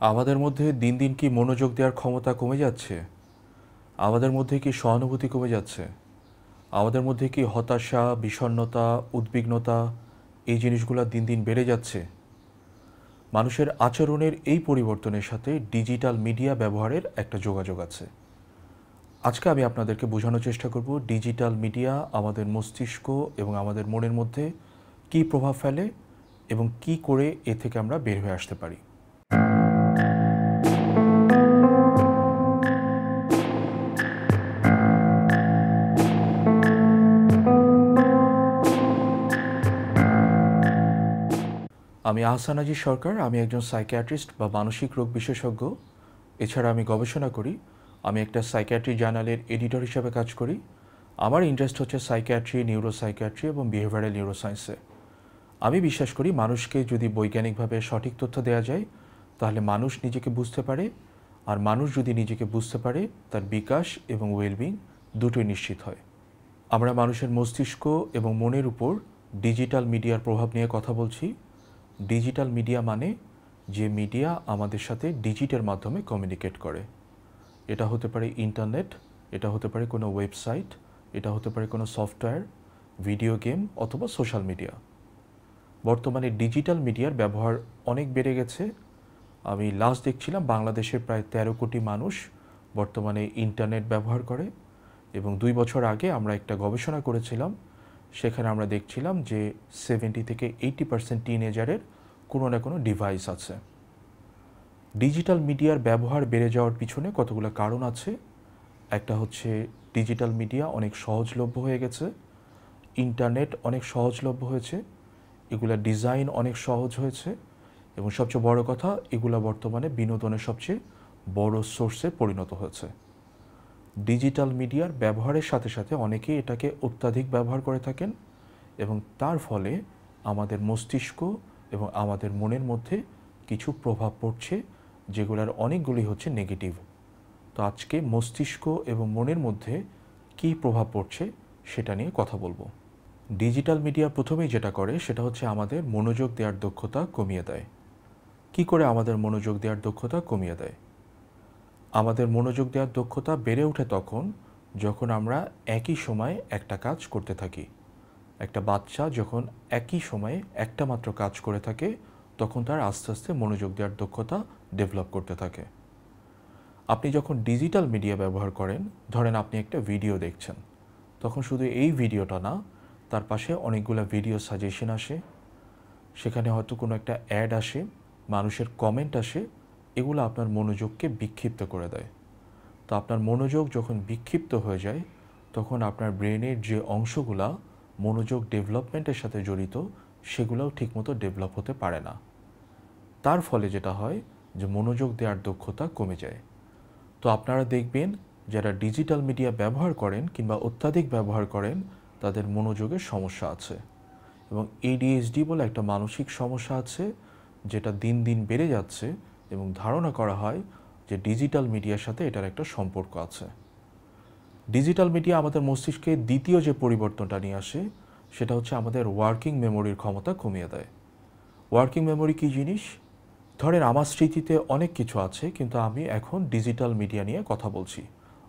আমাদের মধ্যে দিন দিন কি মনোযোগ দেওয়ার ক্ষমতা কমে যাচ্ছে? আমাদের মধ্যে কি সহানুভূতি কমে যাচ্ছে? আমাদের মধ্যে কি হতাশা, বিষণ্ণতা, উদ্বিগ্নতা এই জিনিসগুলো দিন দিন বেড়ে যাচ্ছে? মানুষের আচরণের এই পরিবর্তনের সাথে ডিজিটাল মিডিয়া ব্যবহারের একটা যোগাযোগ আছে। আজকে আমি আপনাদেরকে বোঝানোর চেষ্টা করব ডিজিটাল মিডিয়া আমাদের মস্তিষ্ক এবং আমাদের মনের মধ্যে কী প্রভাব ফেলে এবং কি করে এ থেকে আমরা বের হয়ে আসতে পারি। আমি আহসান আজিজ সরকার, আমি একজন সাইকিয়াট্রিস্ট বা মানসিক রোগ বিশেষজ্ঞ। এছাড়া আমি গবেষণা করি, আমি একটা সাইকিয়াট্রি জার্নালের এডিটর হিসেবে কাজ করি। আমার ইন্টারেস্ট হচ্ছে সাইকিয়াট্রি নিউরোসাইকিয়াট্রি এবং বিহেভিয়ারাল নিউরোসায়েন্সে আমি বিশ্বাস করি মানুষকে যদি বৈজ্ঞানিকভাবে সঠিক তথ্য দেওয়া যায়, তাহলে মানুষ নিজেকে বুঝতে পারে। আর মানুষ যদি নিজেকে বুঝতে পারে, তার বিকাশ এবং ওয়েলবিং দুটোই নিশ্চিত হয়। আমরা মানুষের মস্তিষ্ক এবং মনের উপর ডিজিটাল মিডিয়ার প্রভাব নিয়ে কথা বলছি। ডিজিটাল মিডিয়া মানে যে মিডিয়া আমাদের সাথে ডিজিটের মাধ্যমে কমিউনিকেট করে। এটা হতে পারে ইন্টারনেট এটা হতে পারে কোনো ওয়েবসাইট এটা হতে পারে কোনো সফটওয়্যার ভিডিও গেম অথবা সোশ্যাল মিডিয়া বর্তমানে ডিজিটাল মিডিয়ার ব্যবহার অনেক বেড়ে গেছে। আমি লাস্ট দেখছিলাম বাংলাদেশের প্রায় তেরো কোটি মানুষ বর্তমানে ইন্টারনেট ব্যবহার করে এবং দুই বছর আগে আমরা একটা গবেষণা করেছিলাম সেখানে আমরা দেখছিলাম যে সেভেন্টি থেকে এইটি পার্সেন্ট টিনেজারের কোনো না কোনো ডিভাইস আছে। ডিজিটাল মিডিয়ার ব্যবহার বেড়ে যাওয়ার পিছনে কতগুলো কারণ আছে? একটা হচ্ছে ডিজিটাল মিডিয়া অনেক সহজলভ্য হয়ে গেছে ইন্টারনেট অনেক সহজলভ্য হয়েছে, এগুলা ডিজাইন অনেক সহজ হয়েছে, এবং সবচেয়ে বড় কথা, এগুলা বর্তমানে বিনোদনের সবচেয়ে বড় সোর্সে পরিণত হয়েছে। ডিজিটাল মিডিয়ার ব্যবহারের সাথে সাথে অনেকেই এটাকে অত্যাধিক ব্যবহার করে থাকেন এবং তার ফলে আমাদের মস্তিষ্ক এবং আমাদের মনের মধ্যে কিছু প্রভাব পড়ছে যেগুলোর অনেকগুলি হচ্ছে নেগেটিভ। তো আজকে মস্তিষ্ক এবং মনের মধ্যে কী প্রভাব পড়ছে সেটা নিয়ে কথা বলব। ডিজিটাল মিডিয়া প্রথমেই যেটা করে সেটা হচ্ছে আমাদের মনোযোগ দেওয়ার দক্ষতা কমিয়ে দেয়। কি করে আমাদের মনোযোগ দেওয়ার দক্ষতা কমিয়ে দেয়? আমাদের মনোযোগ দেওয়ার দক্ষতা বেড়ে ওঠে তখন যখন আমরা একই সময়ে একটা কাজ করতে থাকি। একটা বাচ্চা যখন একই সময়ে একটা মাত্র কাজ করে থাকে, তখন তার আস্তে আস্তে মনোযোগ দেওয়ার দক্ষতা ডেভেলপ করতে থাকে। আপনি যখন ডিজিটাল মিডিয়া ব্যবহার করেন, ধরেন আপনি একটা ভিডিও দেখছেন, তখন শুধু এই ভিডিওটা না, তার পাশে অনেকগুলো ভিডিও সাজেশন আসে। সেখানে হয়তো কোনো একটা অ্যাড আসে, মানুষের কমেন্ট আসে এগুলো আপনার মনোযোগকে বিক্ষিপ্ত করে দেয়। তো আপনার মনোযোগ যখন বিক্ষিপ্ত হয়ে যায়, তখন আপনার ব্রেনের যে অংশগুলা মনোযোগ ডেভেলপমেন্টের সাথে জড়িত, সেগুলোও ঠিকমতো ডেভেলপ হতে পারে না। তার ফলে যেটা হয় যে মনোযোগ দেওয়ার দক্ষতা কমে যায়। তো আপনারা দেখবেন, যারা ডিজিটাল মিডিয়া ব্যবহার করেন কিংবা অত্যাধিক ব্যবহার করেন, তাদের মনোযোগের সমস্যা আছে। এবং এডিএইচডি বলে একটা মানসিক সমস্যা আছে, যেটা দিন দিন বেড়ে যাচ্ছে। এবং ধারণা করা হয় যে ডিজিটাল মিডিয়ার সাথে এটার একটা সম্পর্ক আছে। ডিজিটাল মিডিয়া আমাদের মস্তিষ্কে দ্বিতীয় যে পরিবর্তনটা নিয়ে আসে, সেটা হচ্ছে আমাদের ওয়ার্কিং মেমোরির ক্ষমতা কমিয়ে দেয়। ওয়ার্কিং মেমোরি কী জিনিস? ধরেন আমার স্মৃতিতে অনেক কিছু আছে, কিন্তু আমি এখন ডিজিটাল মিডিয়া নিয়ে কথা বলছি।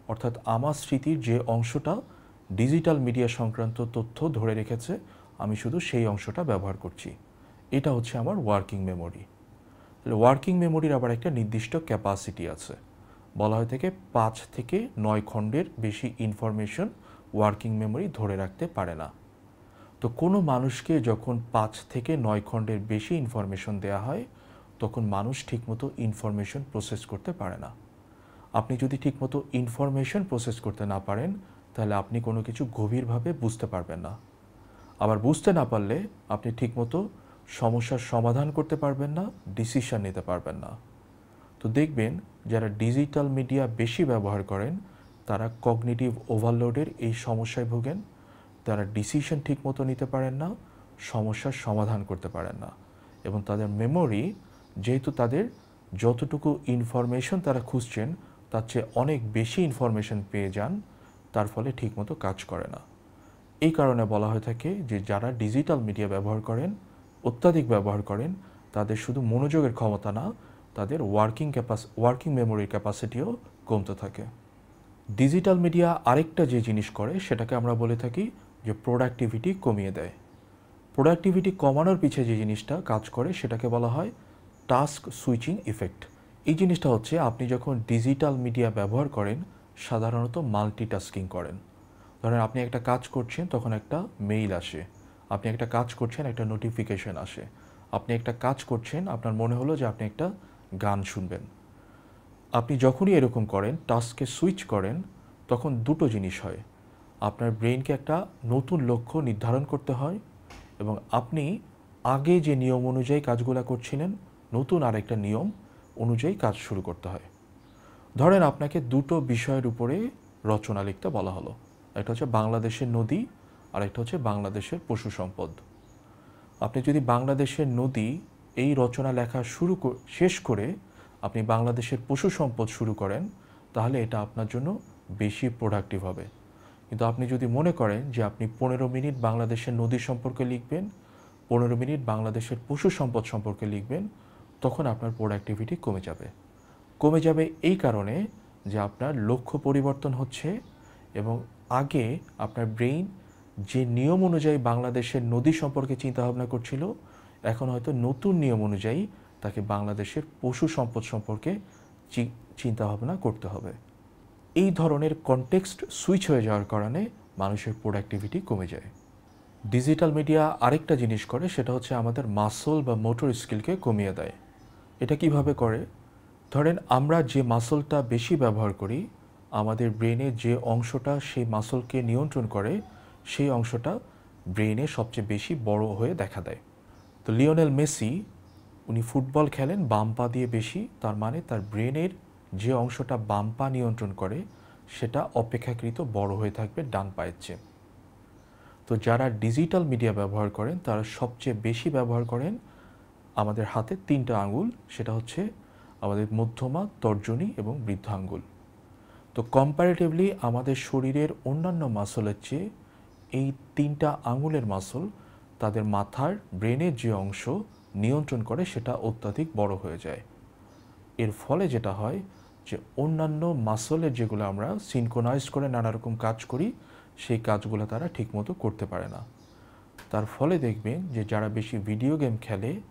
অর্থাৎ আমার স্মৃতির যে অংশটা ডিজিটাল মিডিয়া সংক্রান্ত তথ্য ধরে রেখেছে, আমি শুধু সেই অংশটা ব্যবহার করছি। এটা হচ্ছে আমার ওয়ার্কিং মেমোরি ওয়ার্কিং মেমোরির আবার একটা নির্দিষ্ট ক্যাপাসিটি আছে। বলা হয় থেকে পাঁচ থেকে নয় খণ্ডের বেশি ইনফরমেশন ওয়ার্কিং মেমোরি ধরে রাখতে পারে না। তো কোনো মানুষকে যখন পাঁচ থেকে নয় খণ্ডের বেশি ইনফরমেশন দেওয়া হয়, তখন মানুষ ঠিকমতো ইনফরমেশন প্রসেস করতে পারে না। আপনি যদি ঠিকমতো ইনফরমেশন প্রসেস করতে না পারেন, তাহলে আপনি কোনো কিছু গভীরভাবে বুঝতে পারবেন না। আবার বুঝতে না পারলে আপনি ঠিকমতো সমস্যার সমাধান করতে পারবেন না ডিসিশন নিতে পারবেন না। তো দেখবেন, যারা ডিজিটাল মিডিয়া বেশি ব্যবহার করেন, তারা কগনিটিভ ওভারলোডের এই সমস্যায় ভোগেন। তারা ডিসিশন ঠিকমতো নিতে পারেন না, সমস্যার সমাধান করতে পারেন না। এবং তাদের মেমোরি যেহেতু তাদের যতটুকু ইনফরমেশন তারা খুঁজছেন, তার চেয়ে অনেক বেশি ইনফরমেশন পেয়ে যান, তার ফলে ঠিকমতো কাজ করে না। এই কারণে বলা হয়ে থাকে যে, যারা ডিজিটাল মিডিয়া ব্যবহার করেন অত্যাধিক ব্যবহার করেন, তাদের শুধু মনোযোগের ক্ষমতা না, তাদের ওয়ার্কিং ক্যাপাস ওয়ার্কিং মেমোরির ক্যাপাসিটিও কমতে থাকে। ডিজিটাল মিডিয়া আরেকটা যে জিনিস করে, সেটাকে আমরা বলে থাকি যে প্রোডাক্টিভিটি কমিয়ে দেয়। প্রোডাক্টিভিটি কমানোর পিছিয়ে যে জিনিসটা কাজ করে, সেটাকে বলা হয় টাস্ক সুইচিং ইফেক্ট এই জিনিসটা হচ্ছে, আপনি যখন ডিজিটাল মিডিয়া ব্যবহার করেন, সাধারণত মাল্টিটাস্কিং করেন। ধরেন আপনি একটা কাজ করছেন, তখন একটা মেইল আসে। আপনি একটা কাজ করছেন, একটা নোটিফিকেশন আসে। আপনি একটা কাজ করছেন, আপনার মনে হলো যে আপনি একটা গান শুনবেন। আপনি যখনই এরকম করেন টাস্কে সুইচ করেন, তখন দুটো জিনিস হয়। আপনার ব্রেনকে একটা নতুন লক্ষ্য নির্ধারণ করতে হয় এবং আপনি আগে যে নিয়ম অনুযায়ী কাজগুলো করছিলেন, নতুন আরেকটা নিয়ম অনুযায়ী কাজ শুরু করতে হয়। ধরেন আপনাকে দুটো বিষয়ের উপরে রচনা লিখতে বলা হলো। একটা হচ্ছে বাংলাদেশের নদী আর একটা হচ্ছে বাংলাদেশের পশু সম্পদ। আপনি যদি বাংলাদেশের নদী এই রচনা লেখা শুরু শেষ করে আপনি বাংলাদেশের পশু সম্পদ শুরু করেন, তাহলে এটা আপনার জন্য বেশি প্রোডাক্টিভ হবে। কিন্তু আপনি যদি মনে করেন যে আপনি পনেরো মিনিট বাংলাদেশের নদী সম্পর্কে লিখবেন, পনেরো মিনিট বাংলাদেশের পশু সম্পদ সম্পর্কে লিখবেন, তখন আপনার প্রোডাক্টিভিটি কমে যাবে। কমে যাবে এই কারণে যে আপনার লক্ষ্য পরিবর্তন হচ্ছে এবং আগে আপনার ব্রেইন যে নিয়ম অনুযায়ী বাংলাদেশের নদী সম্পর্কে চিন্তাভাবনা করছিল, এখন হয়তো নতুন নিয়ম অনুযায়ী তাকে বাংলাদেশের পশু সম্পদ সম্পর্কে চিন্তাভাবনা করতে হবে। এই ধরনের কনটেক্সট সুইচ হয়ে যাওয়ার কারণে মানুষের প্রোডাক্টিভিটি কমে যায়। ডিজিটাল মিডিয়া আরেকটা জিনিস করে, সেটা হচ্ছে আমাদের মাসল বা মোটর স্কিলকে কমিয়ে দেয়। এটা কীভাবে করে? ধরেন আমরা যে মাসলটা বেশি ব্যবহার করি, আমাদের ব্রেনের যে অংশটা সেই মাসলকে নিয়ন্ত্রণ করে সেই অংশটা ব্রেনে সবচেয়ে বেশি বড় হয়ে দেখা দেয়। তো লিওনেল মেসি, উনি ফুটবল খেলেন, বাম পা দিয়ে বেশি, তার মানে তার ব্রেনের যে অংশটা বাম পা নিয়ন্ত্রণ করে, সেটা অপেক্ষাকৃত বড় হয়ে থাকবে ডান পায়ের চেয়ে। তো যারা ডিজিটাল মিডিয়া ব্যবহার করেন, তারা সবচেয়ে বেশি ব্যবহার করেন আমাদের হাতে তিনটা আঙ্গুল সেটা হচ্ছে আমাদের মধ্যমা, তর্জনী এবং বৃদ্ধ আঙ্গুল তো কম্পারেটিভলি আমাদের শরীরের অন্যান্য মাসলের চেয়ে এই তিনটা আঙুলের মাসল তাদের মাথার ব্রেনের যে অংশ নিয়ন্ত্রণ করে সেটা অত্যাধিক বড় হয়ে যায়। এর ফলে যেটা হয় যে অন্যান্য মাসলের যেগুলো আমরা সিনকোনাইজ করে নানা রকম কাজ করি, সেই কাজগুলো তারা ঠিকমতো করতে পারে না। তার ফলে দেখবেন যে যারা বেশি ভিডিও গেম খেলে,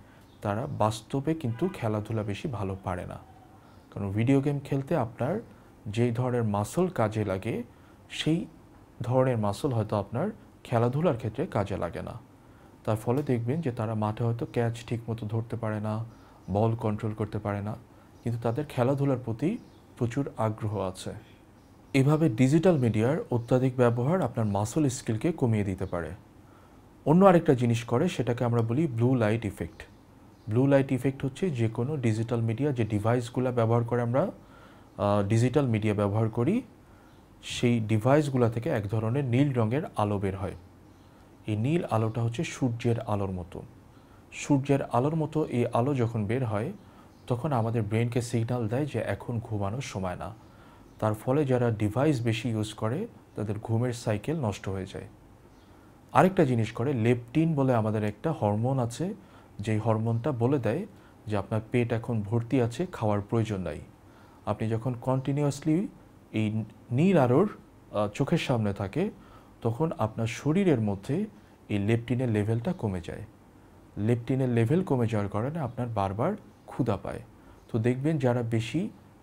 তারা বাস্তবে কিন্তু খেলাধুলা বেশি ভালো পারে না। কারণ ভিডিও গেম খেলতে আপনার যেই ধরনের মাসল কাজে লাগে, সেই ধরনের মাসল হয়তো আপনার খেলাধুলার ক্ষেত্রে কাজে লাগে না। তার ফলে দেখবেন যে তারা মাঠে হয়তো ক্যাচ ঠিকমতো ধরতে পারে না বল কন্ট্রোল করতে পারে না, কিন্তু তাদের খেলাধুলার প্রতি প্রচুর আগ্রহ আছে। এভাবে ডিজিটাল মিডিয়ার অত্যাধিক ব্যবহার আপনার মাসল স্কিলকে কমিয়ে দিতে পারে। অন্য আরেকটা জিনিস করে, সেটাকে আমরা বলি blue light effect blue light effect হচ্ছে যে কোনো ডিজিটাল মিডিয়া যে ডিভাইসগুলো ব্যবহার করে আমরা ডিজিটাল মিডিয়া ব্যবহার করি সেই ডিভাইসগুলো থেকে এক ধরনের নীল রঙের আলো বের হয়। এই নীল আলোটা হচ্ছে সূর্যের আলোর মতো। সূর্যের আলোর মতো এই আলো যখন বের হয়, তখন আমাদের ব্রেনকে সিগনাল দেয় যে এখন ঘুমানোর সময় না। তার ফলে যারা ডিভাইস বেশি ইউজ করে, তাদের ঘুমের সাইকেল নষ্ট হয়ে যায়। আরেকটা জিনিস করে লেপটিন বলে আমাদের একটা হরমোন আছে, যেই হরমোনটা বলে দেয় যে আপনার পেট এখন ভর্তি আছে, খাওয়ার প্রয়োজন নাই। আপনি যখন কন্টিনিউয়াসলি এই নীল আলোর চোখের সামনে থাকে, তখন আপনার শরীরের মধ্যে এই লেপটিনের লেভেলটা কমে যায়। লেপটিনের লেভেল কমে যাওয়ার কারণে আপনার বারবার ক্ষুধা পায়। তো দেখবেন যারা বেশি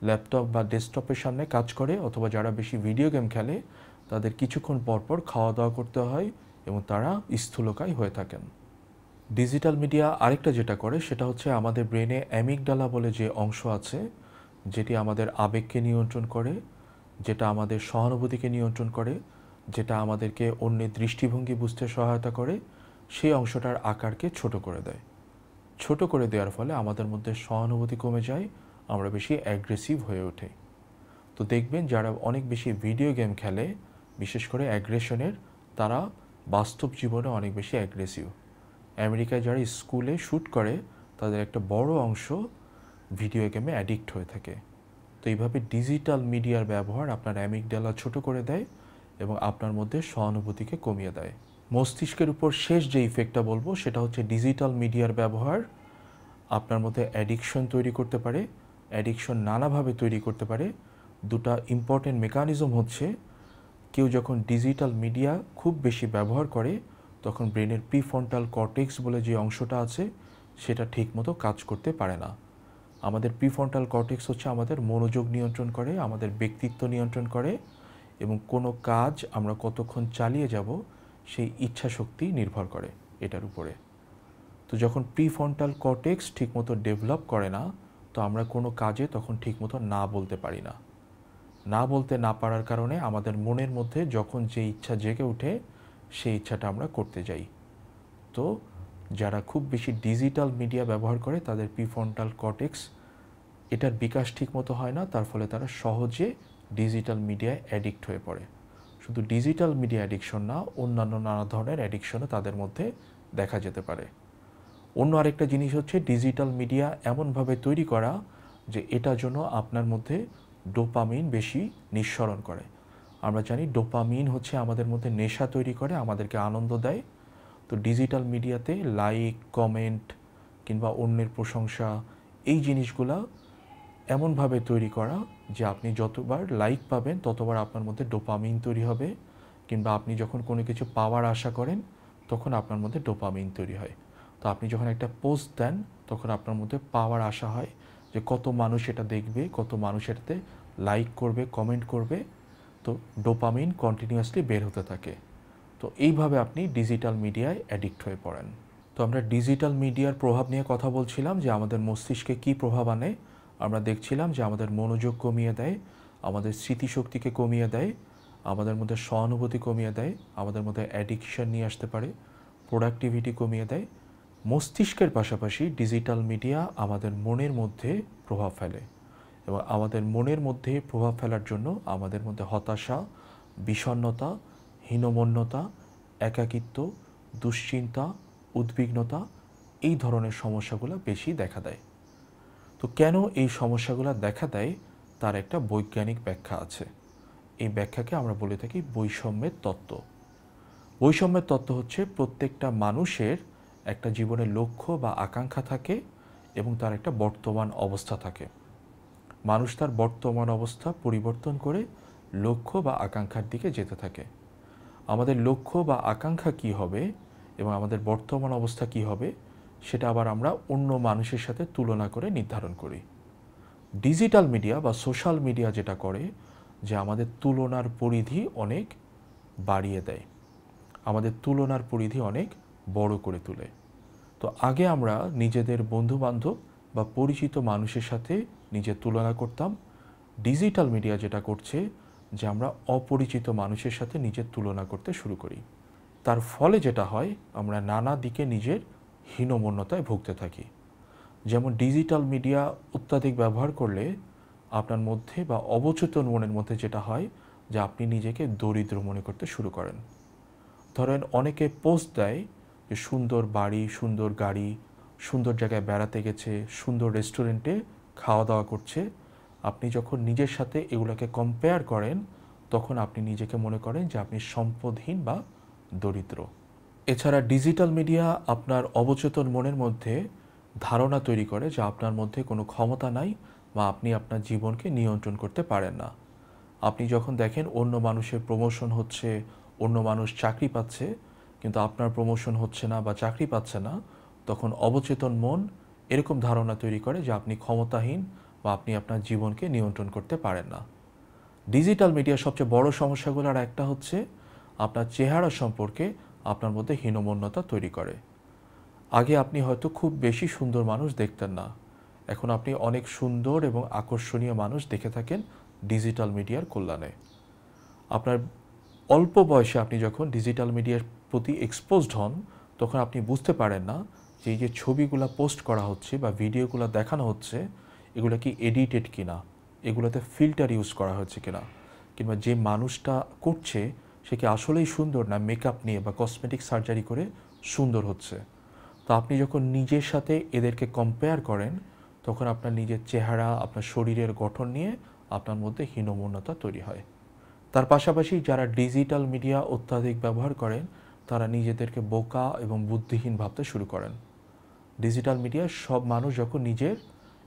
ল্যাপটপ বা ডেস্কটপের সামনে কাজ করে অথবা যারা বেশি ভিডিও গেম খেলে, তাদের কিছুক্ষণ পরপর খাওয়া দাওয়া করতে হয় এবং তারা স্থূলকায় হয়ে থাকেন। ডিজিটাল মিডিয়া আরেকটা যেটা করে, সেটা হচ্ছে আমাদের ব্রেনে অ্যামিকডালা বলে যে অংশ আছে, যেটি আমাদের আবেগকে নিয়ন্ত্রণ করে যেটা আমাদের সহানুভূতিকে নিয়ন্ত্রণ করে, যেটা আমাদেরকে অন্যের দৃষ্টিভঙ্গি বুঝতে সহায়তা করে, সেই অংশটার আকারকে ছোট করে দেয়। ছোট করে দেওয়ার ফলে আমাদের মধ্যে সহানুভূতি কমে যায়, আমরা বেশি অ্যাগ্রেসিভ হয়ে ওঠে তো দেখবেন যারা অনেক বেশি ভিডিও গেম খেলে, বিশেষ করে অ্যাগ্রেশনের তারা বাস্তব জীবনে অনেক বেশি অ্যাগ্রেসিভ আমেরিকায় যারা স্কুলে শ্যুট করে, তাদের একটা বড় অংশ ভিডিও গেমে অ্যাডিক্ট হয়ে থাকে। তো এইভাবে ডিজিটাল মিডিয়ার ব্যবহার আপনার অ্যামিকডালা ছোট করে দেয় এবং আপনার মধ্যে সহানুভূতিকে কমিয়ে দেয়। মস্তিষ্কের উপর শেষ যে ইফেক্টটা বলব সেটা হচ্ছে ডিজিটাল মিডিয়ার ব্যবহার। আপনার মধ্যে অ্যাডিকশন তৈরি করতে পারে অ্যাডিকশন নানাভাবে তৈরি করতে পারে। দুটা ইম্পর্টেন্ট মেকানিজম হচ্ছে, কেউ যখন ডিজিটাল মিডিয়া খুব বেশি ব্যবহার করে, তখন ব্রেনের প্রিফ্রন্টাল কর্টেক্স বলে যে অংশটা আছে, সেটা ঠিকমতো কাজ করতে পারে না। আমাদের প্রিফ্রন্টাল কর্টেক্স হচ্ছে আমাদের মনোযোগ নিয়ন্ত্রণ করে, আমাদের ব্যক্তিত্ব নিয়ন্ত্রণ করে এবং কোনো কাজ আমরা কতক্ষণ চালিয়ে যাব সেই ইচ্ছা শক্তি নির্ভর করে এটার উপরে। তো যখন প্রিফ্রন্টাল কর্টেক্স ঠিকমতো ডেভেলপ করে না, তো আমরা কোনো কাজে তখন ঠিকমতো না বলতে পারি না। না বলতে না পারার কারণে আমাদের মনের মধ্যে যখন যে ইচ্ছা জেগে ওঠে, সেই ইচ্ছাটা আমরা করতে যাই। তো যারা খুব বেশি ডিজিটাল মিডিয়া ব্যবহার করে, তাদের প্রিফ্রন্টাল কর্টেক্স এটার বিকাশ ঠিকমতো হয় না, তার ফলে তারা সহজে ডিজিটাল মিডিয়ায় অ্যাডিক্ট হয়ে পড়ে। শুধু ডিজিটাল মিডিয়া অ্যাডিকশন না, অন্যান্য নানা ধরনের অ্যাডিকশনও তাদের মধ্যে দেখা যেতে পারে। অন্য আরেকটা জিনিস হচ্ছে ডিজিটাল মিডিয়া এমনভাবে তৈরি করা যে এটা জন্য আপনার মধ্যে ডোপামিন বেশি নিঃসরণ করে। আমরা জানি ডোপামিন হচ্ছে আমাদের মধ্যে নেশা তৈরি করে, আমাদেরকে আনন্দ দেয় তো ডিজিটাল মিডিয়াতে লাইক কমেন্ট কিংবা অন্যের প্রশংসা, এই জিনিসগুলা এমনভাবে তৈরি করা যে আপনি যতবার লাইক পাবেন, ততবার আপনার মধ্যে ডোপামিন তৈরি হবে কিংবা আপনি যখন কোনো কিছু পাওয়ার আশা করেন, তখন আপনার মধ্যে ডোপামিন তৈরি হয়। তো আপনি যখন একটা পোস্ট দেন, তখন আপনার মধ্যে পাওয়ার আশা হয় যে কত মানুষ এটা দেখবে, কত মানুষ এটাতে লাইক করবে কমেন্ট করবে, তো ডোপামিন কন্টিনিউয়াসলি বের হতে থাকে। তো এইভাবে আপনি ডিজিটাল মিডিয়ায় অ্যাডিক্ট হয়ে পড়েন। তো আমরা ডিজিটাল মিডিয়ার প্রভাব নিয়ে কথা বলছিলাম যে আমাদের মস্তিষ্কে কী প্রভাব আনে। আমরা দেখছিলাম যে আমাদের মনোযোগ কমিয়ে দেয়, আমাদের স্মৃতিশক্তিকে কমিয়ে দেয়, আমাদের মধ্যে সহানুভূতি কমিয়ে দেয়, আমাদের মধ্যে অ্যাডিকশন নিয়ে আসতে পারে প্রোডাক্টিভিটি কমিয়ে দেয়। মস্তিষ্কের পাশাপাশি ডিজিটাল মিডিয়া আমাদের মনের মধ্যে প্রভাব ফেলে এবং আমাদের মনের মধ্যে প্রভাব ফেলার জন্য আমাদের মধ্যে হতাশা বিষণ্নতা হীনমন্যতা, একাকিত্ব, দুশ্চিন্তা, উদ্বিগ্নতা এই ধরনের সমস্যাগুলো বেশি দেখা দেয়। তো কেন এই সমস্যাগুলো দেখা দেয়? তার একটা বৈজ্ঞানিক ব্যাখ্যা আছে। এই ব্যাখ্যাকে আমরা বলে থাকি বৈষম্যের তত্ত্ব। বৈষম্যের তত্ত্ব হচ্ছে প্রত্যেকটা মানুষের একটা জীবনের লক্ষ্য বা আকাঙ্ক্ষা থাকে এবং তার একটা বর্তমান অবস্থা থাকে। মানুষ তার বর্তমান অবস্থা পরিবর্তন করে লক্ষ্য বা আকাঙ্ক্ষার দিকে যেতে থাকে। আমাদের লক্ষ্য বা আকাঙ্ক্ষা কি হবে এবং আমাদের বর্তমান অবস্থা কি হবে, সেটা আবার আমরা অন্য মানুষের সাথে তুলনা করে নির্ধারণ করি। ডিজিটাল মিডিয়া বা সোশ্যাল মিডিয়া যেটা করে, যে আমাদের তুলনার পরিধি অনেক বাড়িয়ে দেয়। আমাদের তুলনার পরিধি অনেক বড় করে তোলে। তো আগে আমরা নিজেদের বন্ধুবান্ধব বা পরিচিত মানুষের সাথে নিজের তুলনা করতাম। ডিজিটাল মিডিয়া যেটা করছে যে আমরা অপরিচিত মানুষের সাথে নিজের তুলনা করতে শুরু করি। তার ফলে যেটা হয়, আমরা নানা দিকে নিজের হীনমন্যতায় ভুগতে থাকি। যেমন ডিজিটাল মিডিয়া অত্যাধিক ব্যবহার করলে আপনার মধ্যে বা অবচেতন মনের মধ্যে যেটা হয়, যে আপনি নিজেকে দরিদ্র মনে করতে শুরু করেন। ধরেন অনেকে পোস্ট দেয় যে সুন্দর বাড়ি, সুন্দর গাড়ি, সুন্দর জায়গায় বেড়াতে গেছে, সুন্দর রেস্টুরেন্টে খাওয়া দাওয়া করছে আপনি যখন নিজের সাথে এগুলোকে কম্পেয়ার করেন, তখন আপনি নিজেকে মনে করেন যে আপনি সম্পদহীন বা দরিদ্র। এছাড়া ডিজিটাল মিডিয়া আপনার অবচেতন মনের মধ্যে ধারণা তৈরি করে যে আপনার মধ্যে কোনো ক্ষমতা নাই বা আপনি আপনার জীবনকে নিয়ন্ত্রণ করতে পারেন না। আপনি যখন দেখেন অন্য মানুষের প্রমোশন হচ্ছে, অন্য মানুষ চাকরি পাচ্ছে, কিন্তু আপনার প্রমোশন হচ্ছে না বা চাকরি পাচ্ছে না, তখন অবচেতন মন এরকম ধারণা তৈরি করে যে আপনি ক্ষমতাহীন বা আপনি আপনার জীবনকে নিয়ন্ত্রণ করতে পারেন না। ডিজিটাল মিডিয়ার সবচেয়ে বড় সমস্যাগুলোর একটা হচ্ছে, আপনার চেহারা সম্পর্কে আপনার মধ্যে হীনমন্যতা তৈরি করে। আগে আপনি হয়তো খুব বেশি সুন্দর মানুষ দেখতেন না। এখন আপনি অনেক সুন্দর এবং আকর্ষণীয় মানুষ দেখে থাকেন ডিজিটাল মিডিয়ার কল্যাণে। আপনার অল্প বয়সে আপনি যখন ডিজিটাল মিডিয়ার প্রতি এক্সপোজড হন, তখন আপনি বুঝতে পারেন না যে এই যে ছবিগুলো পোস্ট করা হচ্ছে বা ভিডিওগুলো দেখানো হচ্ছে এগুলো কি এডিটেড কিনা? এগুলোতে ফিল্টার ইউজ করা হচ্ছে কিনা? কিংবা যে মানুষটা করছে, সে কি আসলেই সুন্দর না মেকআপ নিয়ে বা কসমেটিক সার্জারি করে সুন্দর হচ্ছে? তো আপনি যখন নিজের সাথে এদেরকে কম্পেয়ার করেন, তখন আপনার নিজের চেহারা, আপনার শরীরের গঠন নিয়ে আপনার মধ্যে হীনমন্যতা তৈরি হয়। তার পাশাপাশি যারা ডিজিটাল মিডিয়া অত্যাধিক ব্যবহার করেন, তারা নিজেদেরকে বোকা এবং বুদ্ধিহীন ভাবতে শুরু করেন। ডিজিটাল মিডিয়া সব মানুষ যখন নিজের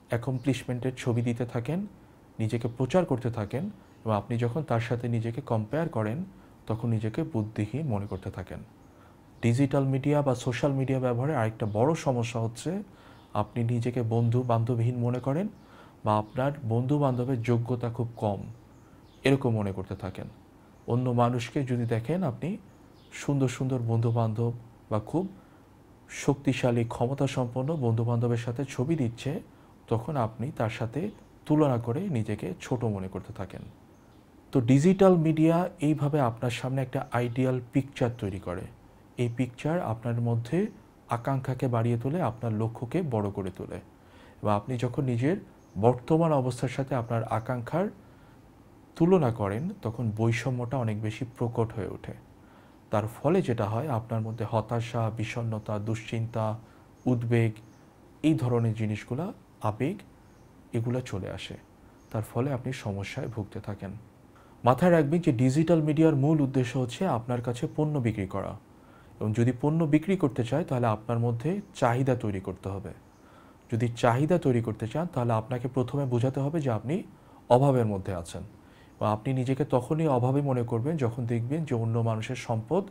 অ্যাকমপ্লিশমেন্টের ছবি দিতে থাকেন, নিজেকে প্রচার করতে থাকেন এবং আপনি যখন তার সাথে নিজেকে কম্পেয়ার করেন, তখন নিজেকে বুদ্ধিহীন মনে করতে থাকেন। ডিজিটাল মিডিয়া বা সোশ্যাল মিডিয়া ব্যবহারে আরেকটা বড় সমস্যা হচ্ছে, আপনি নিজেকে বন্ধু বান্ধবহীন মনে করেন বা আপনার বন্ধু বান্ধবের যোগ্যতা খুব কম, এরকম মনে করতে থাকেন। অন্য মানুষকে যদি দেখেন আপনি, সুন্দর সুন্দর বন্ধু বান্ধব বা খুব শক্তিশালী ক্ষমতা সম্পন্ন বন্ধু বান্ধবের সাথে ছবি দিচ্ছে তখন আপনি তার সাথে তুলনা করে নিজেকে ছোট মনে করতে থাকেন। তো ডিজিটাল মিডিয়া এইভাবে আপনার সামনে একটা আইডিয়াল পিকচার তৈরি করে। এই পিকচার আপনার মধ্যে আকাঙ্ক্ষাকে বাড়িয়ে তোলে, আপনার লক্ষ্যকে বড় করে তোলে। এবং আপনি যখন নিজের বর্তমান অবস্থার সাথে আপনার আকাঙ্ক্ষার তুলনা করেন, তখন বৈষম্যটা অনেক বেশি প্রকট হয়ে ওঠে। তার ফলে যেটা হয়, আপনার মধ্যে হতাশা, বিষণ্ণতা, দুশ্চিন্তা, উদ্বেগ, এই ধরনের জিনিসগুলা আবেগ এগুলো চলে আসে। তার ফলে আপনি সমস্যায় ভুগতে থাকেন। মাথায় রাখবেন যে ডিজিটাল মিডিয়ার মূল উদ্দেশ্য হচ্ছে আপনার কাছে পণ্য বিক্রি করা। এবং যদি পণ্য বিক্রি করতে চায়, তাহলে আপনার মধ্যে চাহিদা তৈরি করতে হবে। যদি চাহিদা তৈরি করতে চান, তাহলে আপনাকে প্রথমে বোঝাতে হবে যে আপনি অভাবের মধ্যে আছেন। বা আপনি নিজেকে তখনই অভাবে মনে করবেন যখন দেখবেন যে অন্য মানুষের সম্পদ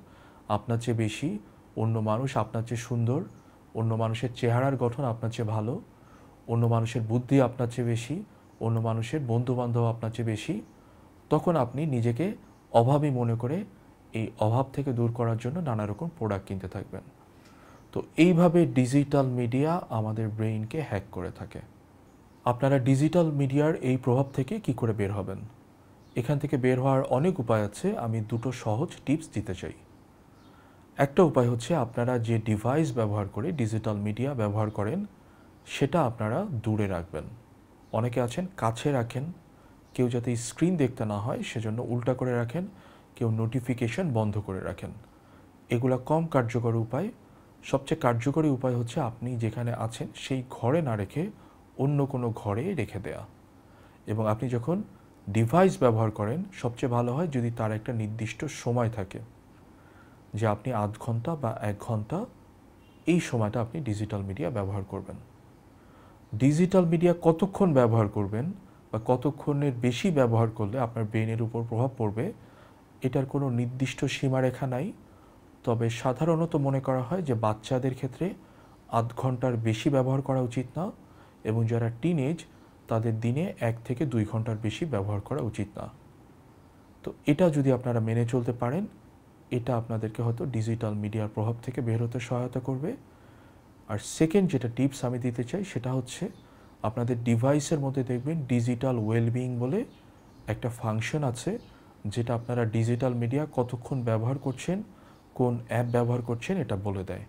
আপনার চেয়ে বেশি, অন্য মানুষ আপনার চেয়ে সুন্দর, অন্য মানুষের চেহারার গঠন আপনার চেয়ে ভালো অন্য মানুষের বুদ্ধি আপনার চেয়ে বেশি, অন্য মানুষের বন্ধু বান্ধব আপনার চেয়ে বেশি, তখন আপনি নিজেকে অভাবী মনে করে এই অভাব থেকে দূর করার জন্য নানা রকম প্রোডাক্ট কিনতে থাকবেন। তো এইভাবে ডিজিটাল মিডিয়া আমাদের ব্রেইনকে হ্যাক করে থাকে। আপনারা ডিজিটাল মিডিয়ার এই প্রভাব থেকে কি করে বের হবেন? এখান থেকে বের হওয়ার অনেক উপায় আছে, আমি দুটো সহজ টিপস দিতে চাই। একটা উপায় হচ্ছে আপনারা যে ডিভাইস ব্যবহার করে ডিজিটাল মিডিয়া ব্যবহার করেন সেটা আপনারা দূরে রাখবেন। অনেকে আছেন, কাছে রাখেন। কেউ যাতে স্ক্রিন দেখতে না হয়, সেজন্য উল্টা করে রাখেন। কেউ নোটিফিকেশন বন্ধ করে রাখেন। এগুলা কম কার্যকর উপায়। সবচেয়ে কার্যকরী উপায় হচ্ছে আপনি যেখানে আছেন, সেই ঘরে না রেখে অন্য কোনো ঘরে রেখে দেয়া। এবং আপনি যখন ডিভাইস ব্যবহার করেন, সবচেয়ে ভালো হয় যদি তার একটা নির্দিষ্ট সময় থাকে। যে আপনি আধ ঘণ্টা বা এক ঘণ্টা এই সময়টা আপনি ডিজিটাল মিডিয়া ব্যবহার করবেন। ডিজিটাল মিডিয়া কতক্ষণ ব্যবহার করবেন বা কতক্ষণের বেশি ব্যবহার করলে আপনার ব্রেনের উপর প্রভাব পড়বে, এটার কোনো নির্দিষ্ট সীমারেখা নাই। তবে সাধারণত মনে করা হয় যে বাচ্চাদের ক্ষেত্রে আধ ঘণ্টার বেশি ব্যবহার করা উচিত না এবং যারা টিনেজ, তাদের দিনে এক থেকে দুই ঘণ্টার বেশি ব্যবহার করা উচিত না। তো এটা যদি আপনারা মেনে চলতে পারেন, এটা আপনাদেরকে হয়তো ডিজিটাল মিডিয়ার প্রভাব থেকে বের হতে সহায়তা করবে। আর সেকেন্ড যেটা টিপস আমি দিতে চাই সেটা হচ্ছে আপনাদের ডিভাইসের মধ্যে দেখবেন ডিজিটাল ওয়েলবিং বলে একটা ফাংশন আছে, যেটা আপনারা ডিজিটাল মিডিয়া কতক্ষণ ব্যবহার করছেন, কোন অ্যাপ ব্যবহার করছেন এটা বলে দেয়।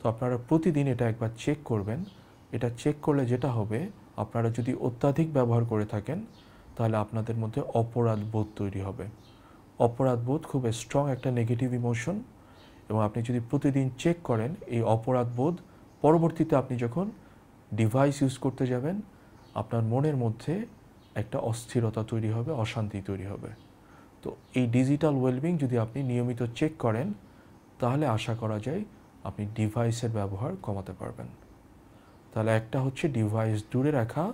তো আপনারা প্রতিদিন এটা একবার চেক করবেন। এটা চেক করলে যেটা হবে, আপনারা যদি অত্যাধিক ব্যবহার করে থাকেন, তাহলে আপনাদের মধ্যে অপরাধ বোধ তৈরি হবে। অপরাধ বোধ খুব স্ট্রং একটা নেগেটিভ ইমোশন এবং আপনি যদি প্রতিদিন চেক করেন, এই অপরাধ বোধ পরবর্তীতে আপনি যখন ডিভাইস ইউজ করতে যাবেন, আপনার মনের মধ্যে একটা অস্থিরতা তৈরি হবে, অশান্তি তৈরি হবে। তো এই ডিজিটাল ওয়েলবিং যদি আপনি নিয়মিত চেক করেন, তাহলে আশা করা যায় আপনি ডিভাইসের ব্যবহার কমাতে পারবেন। তাহলে একটা হচ্ছে ডিভাইস দূরে রাখা,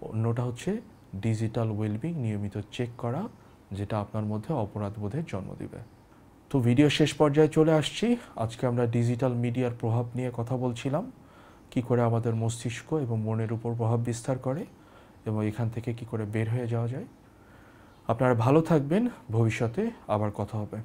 অন্যটা হচ্ছে ডিজিটাল ওয়েলবিং নিয়মিত চেক করা, যেটা আপনার মধ্যে অপরাধ বোধের জন্ম দিবে। তো ভিডিও শেষ পর্যায়ে চলে আসছি। আজকে আমরা ডিজিটাল মিডিয়ার প্রভাব নিয়ে কথা বলছিলাম। কি করে আমাদের মস্তিষ্ক এবং মনের উপর প্রভাব বিস্তার করে এবং এখান থেকে কি করে বের হয়ে যাওয়া যায়। আপনারা ভালো থাকবেন। ভবিষ্যতে আবার কথা হবে।